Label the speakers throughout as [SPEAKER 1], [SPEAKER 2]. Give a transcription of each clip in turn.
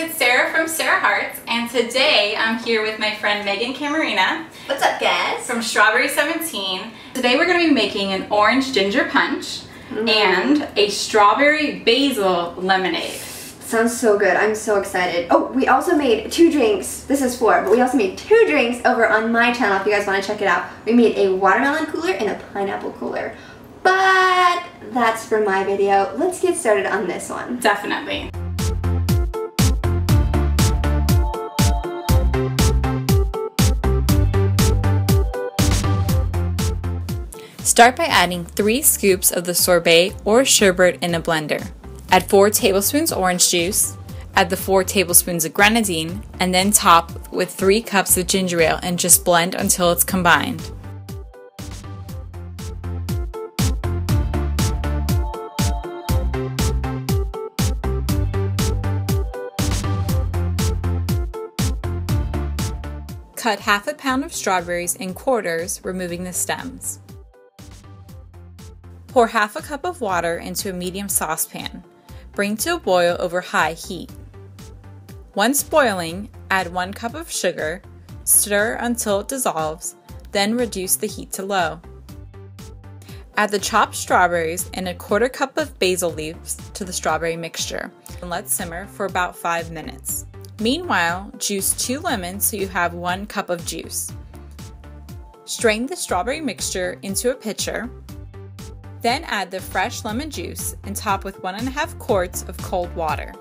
[SPEAKER 1] it's Sarah from Sarah Hearts, and today I'm here with my friend Meghan Camarina.
[SPEAKER 2] What's up, guys?
[SPEAKER 1] From Strawburry 17. Today we're going to be making an orange ginger punch mm. and a strawberry basil lemonade.
[SPEAKER 2] Sounds so good. I'm so excited. Oh, we also made two drinks. This is four, but we also made two drinks over on my channel if you guys want to check it out. We made a watermelon cooler and a pineapple cooler. But that's for my video. Let's get started on this one.
[SPEAKER 1] Definitely. Start by adding 3 scoops of the sorbet or sherbet in a blender. Add 4 tablespoons orange juice, add the 4 tablespoons of grenadine, and then top with 3 cups of ginger ale and just blend until it's combined. Cut half a pound of strawberries in quarters, removing the stems. Pour half a cup of water into a medium saucepan. Bring to a boil over high heat. Once boiling, add 1 cup of sugar, stir until it dissolves, then reduce the heat to low. Add the chopped strawberries and a quarter cup of basil leaves to the strawberry mixture and let simmer for about 5 minutes. Meanwhile, juice 2 lemons so you have 1 cup of juice. Strain the strawberry mixture into a pitcher then add the fresh lemon juice and top with one and a half quarts of cold water.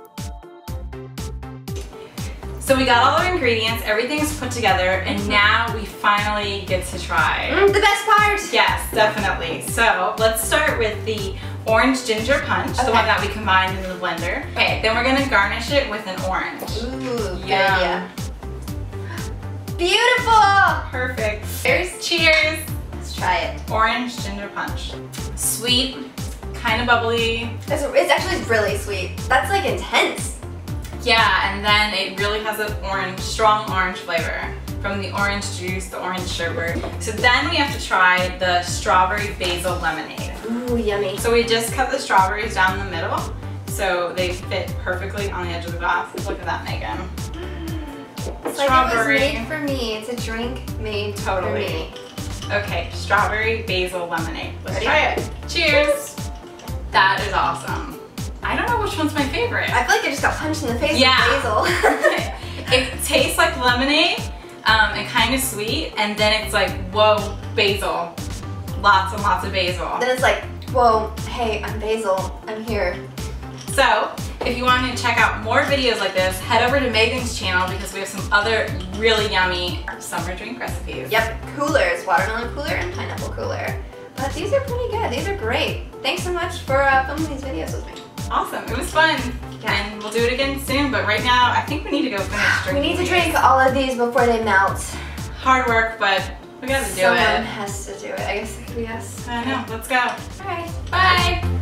[SPEAKER 1] So we got all our ingredients, everything's put together, and now we finally get to try.
[SPEAKER 2] Mm, the best part!
[SPEAKER 1] Yes, definitely. So let's start with the orange ginger punch, okay. the one that we combined in the blender. Okay, then we're gonna garnish it with an orange.
[SPEAKER 2] Ooh, good idea. Beautiful!
[SPEAKER 1] Perfect. Orange ginger punch sweet, kind of bubbly.
[SPEAKER 2] It's, it's actually really sweet. That's like intense.
[SPEAKER 1] Yeah, and then it really has an orange, strong orange flavor from the orange juice, the orange sherbet. So then we have to try the strawberry basil lemonade.
[SPEAKER 2] Ooh, yummy.
[SPEAKER 1] So we just cut the strawberries down the middle so they fit perfectly on the edge of the glass. Look at that, Meghan.
[SPEAKER 2] It's strawberry. like it was made for me. It's a drink made totally. for me.
[SPEAKER 1] Okay, strawberry basil lemonade. Let's Ready? try it. Cheers. That is awesome. I don't know which one's my favorite.
[SPEAKER 2] I feel like I just got punched in the face yeah. with
[SPEAKER 1] basil. it tastes like lemonade um, and kind of sweet, and then it's like, whoa, basil. Lots and lots of basil.
[SPEAKER 2] Then it's like, whoa, hey, I'm basil. I'm here.
[SPEAKER 1] So, if you want to check out more videos like this, head over to Meghan's channel because we have some other really yummy summer drink recipes.
[SPEAKER 2] Yep, coolers, watermelon cooler and pineapple cooler. But these are pretty good. These are great. Thanks so much for uh, filming these videos with me.
[SPEAKER 1] Awesome. It was fun. Yeah. And we'll do it again soon, but right now I think we need to go finish drinking
[SPEAKER 2] We need to these. drink all of these before they melt.
[SPEAKER 1] Hard work, but we gotta do it.
[SPEAKER 2] Someone
[SPEAKER 1] it.
[SPEAKER 2] has to do it. I guess it could be us.
[SPEAKER 1] I know. Let's go.
[SPEAKER 2] Alright.
[SPEAKER 1] Bye.